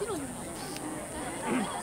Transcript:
白いの Mm-hmm.